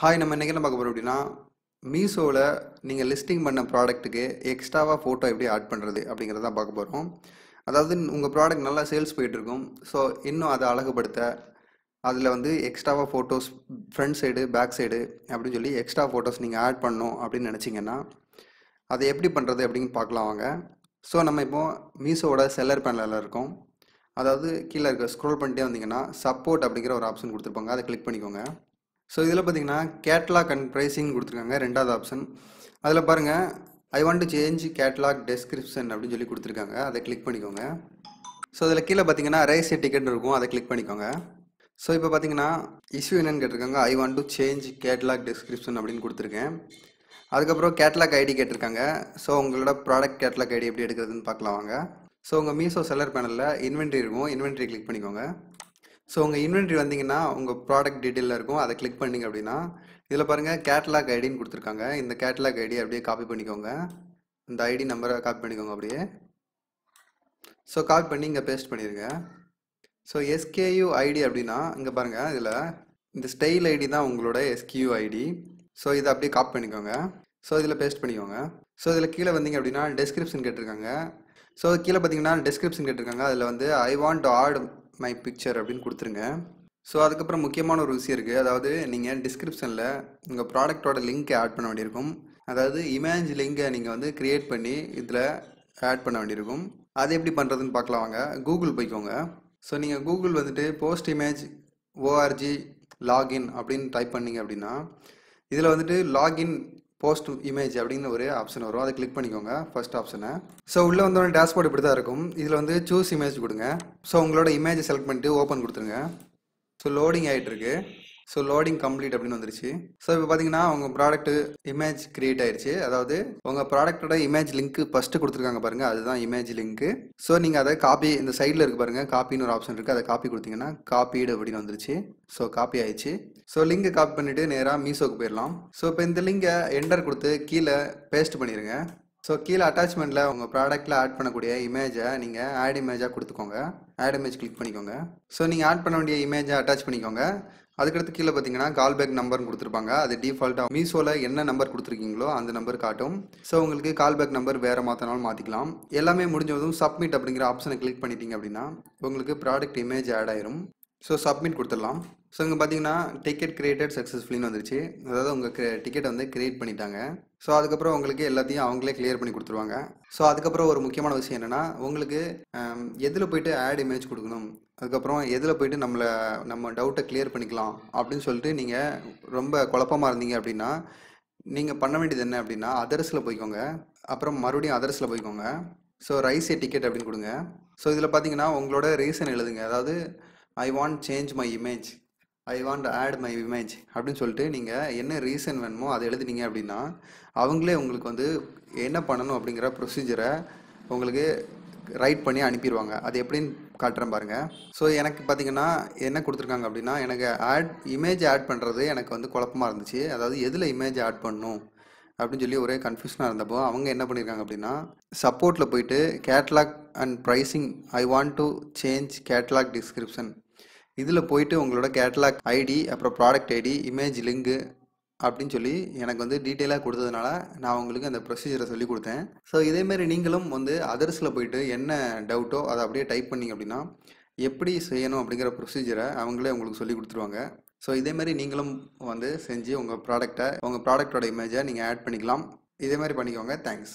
Hi நம்ம இன்றைக்கி என்ன பார்க்க போகிறோம் அப்படின்னா மீஷோவில் நீங்கள் லிஸ்டிங் பண்ண ப்ராடக்ட்டுக்கு எக்ஸ்ட்ராவாக ஃபோட்டோ எப்படி ஆட் பண்ணுறது அப்படிங்கிறத தான் பார்க்க போகிறோம் அதாவது உங்கள் ப்ராடக்ட் நல்லா சேல்ஸ் போயிட்டுருக்கும் ஸோ இன்னும் அதை அழகுபடுத்த அதில் வந்து எக்ஸ்ட்ராவாக photos front side back side அப்படின்னு சொல்லி எக்ஸ்ட்ரா ஃபோட்டோஸ் நீங்கள் ஆட் பண்ணணும் அப்படின்னு நினச்சிங்கன்னா அதை எப்படி பண்ணுறது அப்படின்னு பார்க்கலாம் வாங்க. ஸோ நம்ம இப்போது மீஷோவோட செல்லர் பேனலில் இருக்கோம். அதாவது கீழே இருக்க ஸ்க்ரோல் பண்ணிட்டே வந்தீங்கன்னா சப்போர்ட் அப்படிங்கிற ஒரு ஆப்ஷன் கொடுத்துருப்பாங்க. அதை கிளிக் பண்ணிக்கோங்க. ஸோ இதில் பார்த்தீங்கன்னா கேட்லாக் அண்ட் ப்ரைஸிங் கொடுத்துருக்காங்க ரெண்டாவது ஆப்ஷன் அதில் பாருங்கள் I want to change catalogue description அப்படின்னு சொல்லி கொடுத்துருக்காங்க. அதை கிளிக் பண்ணிக்கோங்க. ஸோ அதில் கீழே பார்த்தீங்கன்னா ரைஸ் டிக்கெட் இருக்கும். அதை கிளிக் பண்ணிக்கோங்க. ஸோ இப்போ பார்த்தீங்கன்னா இஷ்யூ என்னென்னு கேட்டிருக்காங்க. I want to change catalogue description அப்படின்னு கொடுத்துருக்கேன். அதுக்கப்புறம் கேட்லாக் ஐடி கேட்டிருக்காங்க. ஸோ உங்களோட ப்ராடக்ட் கேட்லாக் ஐடி எப்படி எடுக்கிறதுன்னு பார்க்கலாம் வாங்க. ஸோ உங்கள் மீஷோ செல்லர் பேனலில் இன்வென்ட்ரி இருக்கும். இன்வென்ட்ரி கிளிக் பண்ணிக்கோங்க. ஸோ உங்கள் இன்வென்ட்ரி வந்தீங்கன்னா உங்கள் ப்ராடக்ட் டீட்டெயிலில் இருக்கும். அதை கிளிக் பண்ணிங்க அப்படின்னா இதில் பாருங்கள் கேட்லாக் ஐடின்னு கொடுத்துருக்காங்க. இந்த கேட்லாக் ஐடி அப்படியே காப்பி பண்ணிக்கோங்க. இந்த ஐடி நம்பரை காப்பி பண்ணிக்கோங்க அப்படியே. ஸோ காப்பி பண்ணி இங்கே பேஸ்ட் பண்ணிடுங்க ஸோ எஸ்கேயூ ஐடி அப்படின்னா இங்கே பாருங்கள் இதில் இந்த ஸ்டைல் ஐடி தான் உங்களோட எஸ்கியூ ஐடி ஸோ இதை அப்படியே காப்பி பண்ணிக்கோங்க. ஸோ இதில் பேஸ்ட் பண்ணிக்கோங்க. ஸோ இதில் கீழே வந்தீங்க அப்படின்னா டெஸ்கிரிப்ஷன் கேட்டிருக்காங்க. ஸோ கீழே பார்த்தீங்கன்னா டெஸ்கிரிப்ஷன் கேட்டிருக்காங்க. அதில் வந்து I want to add my picture அப்படின்னு கொடுத்துருங்க. ஸோ அதுக்கப்புறம் முக்கியமான ஒரு விஷயம் இருக்குது அதாவது நீங்கள் டிஸ்கிரிப்ஷனில் உங்கள் ப்ராடக்டோட லிங்க்கை ஆட் பண்ண வேண்டியிருக்கும். அதாவது இமேஜ் லிங்கை நீங்கள் வந்து க்ரியேட் பண்ணி இதில் ஆட் பண்ண வேண்டியிருக்கும். அது எப்படி பண்ணுறதுன்னு பார்க்கலாம் வாங்க. கூகுள் போய்க்கோங்க. ஸோ நீங்கள் கூகுள் வந்துட்டு post image O R G login அப்படின்னு டைப் பண்ணிங்க அப்படின்னா இதில் வந்துட்டு லாகின் போஸ்ட் இமேஜ் அப்படின்னு ஒரு ஆப்ஷன் வரும். அதை கிளிக் பண்ணிக்கோங்க ஃபர்ஸ்ட் ஆப்ஷனை ஸோ உள்ளே வந்தோடனே டேஷ்போர்ட் இப்படி தான் இருக்கும். இதில் வந்து சூஸ் இமேஜ் கொடுங்க. ஸோ உங்களோட இமேஜை செலக்ட் பண்ணிட்டு ஓப்பன் கொடுத்துருங்க. ஸோ லோடிங் ஆகிட்டு இருக்கு ஸோ லோடிங் கம்ப்ளீட் அப்படின்னு வந்துருச்சு. ஸோ இப்போ பார்த்தீங்கன்னா உங்கள் ப்ராடக்ட் இமேஜ் கிரியேட் ஆயிடுச்சு அதாவது உங்கள் ப்ராடக்ட்டோட இமேஜ் லிங்க் ஃபஸ்ட்டு கொடுத்துருக்காங்க பாருங்கள் அதுதான் இமேஜ் லிங்க்கு ஸோ நீங்கள் அதை காப்பி இந்த சைடில் இருக்கு பாருங்கள் காப்பின்னு ஒரு ஆப்ஷன் இருக்குது அதை காப்பி கொடுத்தீங்கன்னா காப்பீடு அப்படின்னு வந்துருச்சு. ஸோ காப்பி ஆயிடுச்சு. ஸோ லிங்கை காப்பி பண்ணிவிட்டு நேராக மீசோக்கு போயிடலாம். ஸோ இப்போ இந்த லிங்கை என்டர் கொடுத்து கீழே பேஸ்ட் பண்ணிடுங்க ஸோ கீழே அட்டாச்மெண்ட்டில் உங்கள் ப்ராடக்ட்டில் ஆட் பண்ணக்கூடிய இமேஜை நீங்கள் ஆட் இமேஜாக கொடுத்துக்கோங்க. ஆட் இமேஜ் கிளிக் பண்ணிக்கோங்க. ஸோ நீங்கள் ஆட் பண்ண வேண்டிய இமேஜை அட்டாச் பண்ணிக்கோங்க. அதுக்கடுத்து கீழே பார்த்தீங்கன்னா கால் பேக் நம்பர்னு கொடுத்துருப்பாங்க. அது டிஃபால்ட்டாக மீஷோவில் என்ன நம்பர் கொடுத்துருக்கீங்களோ அந்த நம்பர் காட்டும். ஸோ உங்களுக்கு கால் பேக் நம்பர் வேறு மாற்றினாலும் மாற்றிக்கலாம் எல்லாமே முடிஞ்சதும் சப்மிட் அப்படிங்கிற ஆப்ஷனை கிளிக் பண்ணிட்டீங்க அப்படின்னா உங்களுக்கு ப்ராடக்ட் இமேஜ் ஆட் ஆயிரும். ஸோ சப்மிட் கொடுத்துடலாம். ஸோ இங்கே பார்த்தீங்கன்னா டிக்கெட் கிரியேட்டட் சக்ஸஸ்ஃபுல்லின்னு வந்துருச்சு. அதாவது உங்கள் டிக்கெட்டை வந்து கிரியேட் பண்ணிட்டாங்க. ஸோ அதுக்கப்புறம் உங்களுக்கு எல்லாத்தையும் அவங்களே கிளியர் பண்ணி கொடுத்துருவாங்க. ஸோ அதுக்கப்புறம் ஒரு முக்கியமான விஷயம் என்னென்னா உங்களுக்கு எதில் போயிட்டு ஆட் இமேஜ் கொடுக்கணும்? அதுக்கப்புறம் எதில் போயிட்டு நம்மளை நம்ம டவுட்டை கிளியர் பண்ணிக்கலாம் அப்படின்னு சொல்லிட்டு நீங்கள் ரொம்ப குழப்பமாக இருந்தீங்க அப்படின்னா நீங்கள் பண்ண வேண்டியது என்ன அப்படின்னா அதர்ஸில் போய்க்கோங்க. அப்புறம் மறுபடியும் அதர்ஸில் போய்க்கோங்க. ஸோ ரைஸ் ஏ டிக்கெட் அப்படின்னு கொடுங்க. ஸோ இதில் பார்த்தீங்கன்னா உங்களோட ரீசன் எழுதுங்க. அதாவது I want change my image I want add my image அப்படின்னு சொல்லிட்டு நீங்கள் என்ன ரீசன் வேணுமோ அதை எழுதுனீங்க அப்படின்னா அவங்களே உங்களுக்கு வந்து என்ன பண்ணணும் அப்படிங்கிற ப்ரொசீஜரை உங்களுக்கு ரைட் பண்ணி அனுப்பிடுவாங்க அது எப்படின்னு காட்டுறேன் பாருங்கள் ஸோ எனக்கு பார்த்தீங்கன்னா என்ன கொடுத்துருக்காங்க அப்படின்னா எனக்கு ஆட் இமேஜ் ஆட் பண்ணுறது எனக்கு வந்து குழப்பமாக இருந்துச்சு. அதாவது எதில் இமேஜ் ஆட் பண்ணணும்? அப்படின்னு சொல்லி ஒரே கன்ஃபியூஷனாக இருந்தப்போ அவங்க என்ன பண்ணியிருக்காங்க அப்படின்னா சப்போர்ட்டில் போயிட்டு catalogue and pricing I want to change catalogue description இதில் போயிட்டு உங்களோட கேட்லாக் ஐடி அப்புறம் ப்ராடக்ட் ஐடி இமேஜ் லிங்கு அப்படின்னு சொல்லி எனக்கு வந்து டீட்டெயிலாக கொடுத்ததுனால நான் உங்களுக்கு அந்த ப்ரொசீஜரை சொல்லி கொடுத்தேன். ஸோ இதேமாரி நீங்களும் வந்து அதர்ஸில் போயிட்டு என்ன டவுட்டோ அதை அப்படியே டைப் பண்ணிங்க அப்படின்னா எப்படி செய்யணும் அப்படிங்கிற ப்ரொசீஜரை அவங்களே உங்களுக்கு சொல்லி கொடுத்துருவாங்க. ஸோ இதேமாரி நீங்களும் வந்து செஞ்சு உங்கள் ப்ராடக்டை உங்கள் ப்ராடக்டோட இமேஜை நீங்கள் ஆட் பண்ணிக்கலாம். இதே மாதிரி பண்ணிக்கோங்க. தேங்க்ஸ்